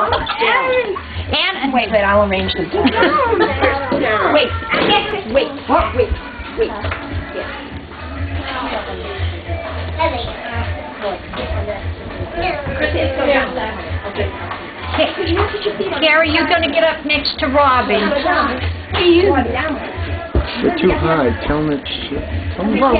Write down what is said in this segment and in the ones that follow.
And, wait, wait, I'll arrange them. Wait, wait, wait, wait, wait. Gary, you're gonna get up next to Robbie. They're too high. Tell them it's. Tell them Well,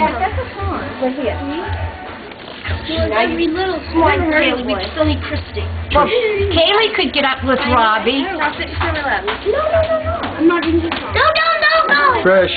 Every little small Kaylee, we still need Christy. well, Kaylee could get up with Robbie. No, no, no, no. I'm not even. No, no, no, no. Fresh.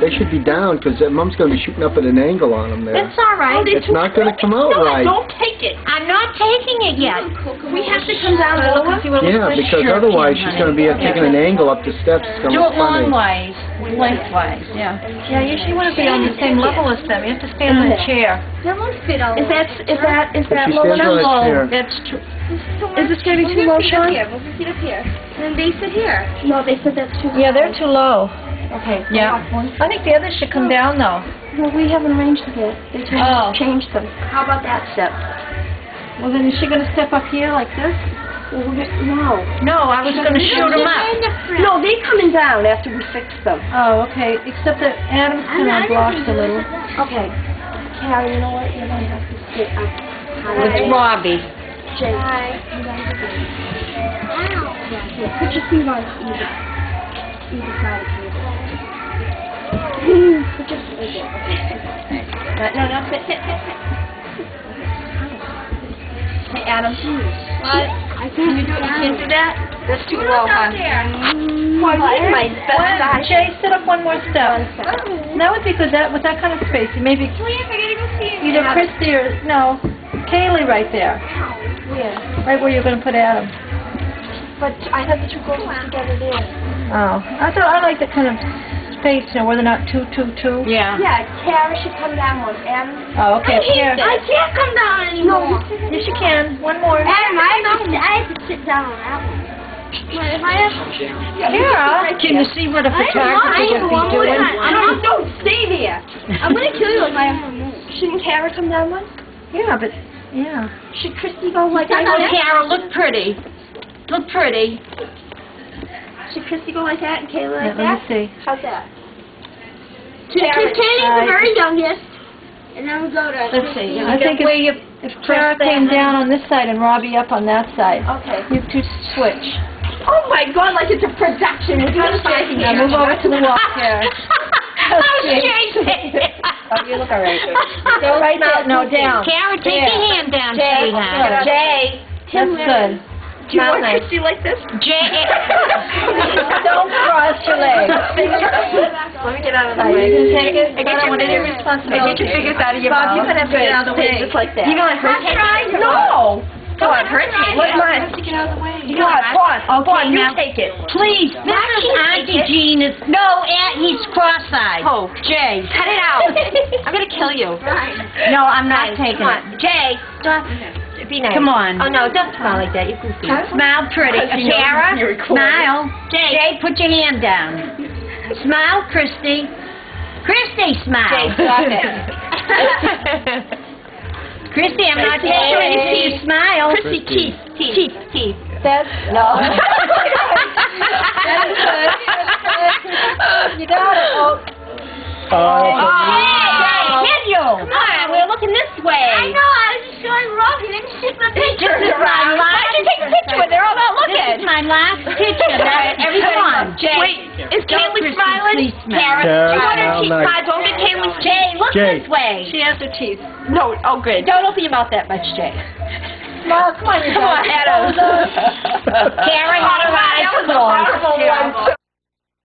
They should be down because mom's going to be shooting up at an angle on them there. That's all right. It's not going to come out No, right. Don't take it. I'm not taking it yet. We have to come down lower. Yeah, because Sure, otherwise she's going to be uh, taking an angle up the steps. It's going Do to it look funny. longways, lengthwise, yeah. Yeah, you usually want to be on the same level as them. You have to stay on the chair. That won't fit all. Is that is that is If that she low stands on enough? a chair. That's true. Is this going to be too low, Sean? Here, we'll sit up here. And they sit here. No, they said that's too. Yeah, they're too low. Okay. Yeah. I think the others should come down though. Well, we haven't arranged it yet. They just Oh. changed them. How about that step? Well, then is she going to step up here like this? Well, we're just, no. No, I was gonna shoot them up. No, they're coming down after we fix them. Oh, okay. Except that Adam's kind of blocked a little. Okay. Carrie, you know what? You're going to have to sit up. It's Robbie. Jay. Hi. Here, put your feet on either, either side of the right. No, no, sit, sit, sit, sit. Hey, Adam. What? Can you do it? You can't do that? That's too low, huh? Well, I my best side. Jay, sit up one more step. That would be good. That with that kind of space, maybe Please, I gotta go see you. either Christy or no, Kaylee right there, Where? right where you're going to put Adam. But I have the two girls together there. Oh, I thought I like the kind of space, you know, where not two, two, two. Yeah. Yeah, Tara should come down one. Adam. Oh, okay. Here. I can't come down anymore. Yes, you can. One more. Adam, I have, to, I have to sit down on that one. If I have, Kara. Can you see what a I don't photographer want would be doing? I'm not, don't stay there. I'm gonna kill you if I have to move. Shouldn't Tara come down one? Yeah, but yeah. Should Christy go like Oh, that? Carol, look pretty. Look pretty. Should Christy go like that and Kayla yeah like let me see. How's that? Tara- Katie's the uh, very youngest. And then we go to Let's see. Christy. I think if, Where you, if Kara came down on this side and Robbie up on that side, Okay. you two switch. Oh my god, like it's a production. We're doing something Now move over to the wall here. Oh, Jay. Oh, you look all right. Go right there. No, down. Karen, take There. your hand down, Jay, sweetheart. Jay. That's good. Do you Not want nice. Christy like this? Jay. Don't cross your legs. Let me get out of Are you gonna take it? I get your want to fingers- responsibility. I get your fingers out of your Bob, mouth. you're gonna have to get out of the way. Just like that. You know what her hand? No. Go on, her hand. Look, mine. Get out of the way. Go on, go on. Go on, you now- take it. Please, this is Auntie Jean is, no, Aunt, he's cross-eyed. Oh. Jay. Cut it out. I'm gonna kill you. No, I'm not Guys, taking it. Jay, stop. Be nice. Come on. Oh no, don't smile like that. You're goofy. Smile pretty. Because he knows Sarah, you're recording. smile. Jay. put your hand down. Smile, Christy. Christy, smile. Jay, stop it. Christy, I'm not Christy, taking if Christy. you smile. Christy, teeth, teeth, teeth, teeth. That's no. That's good. You got it. Oh. Oh, Hey, can you? Come on, we're looking this way. I know, I was just showing Robbie. Then shift my picture This is my last Why'd you take a picture when they're all not This is my last picture. That, Everybody, come on. Jay, Wait. is Don't, Kaylee Christy, smiling? Karen, Karen, you want her teeth nice. smile? Don't get Kaylee's Jay, look this way. She has her teeth. No, oh good. Don't open your mouth that much, Jay. Smile. Come on, Come on, guys. Adam. Karen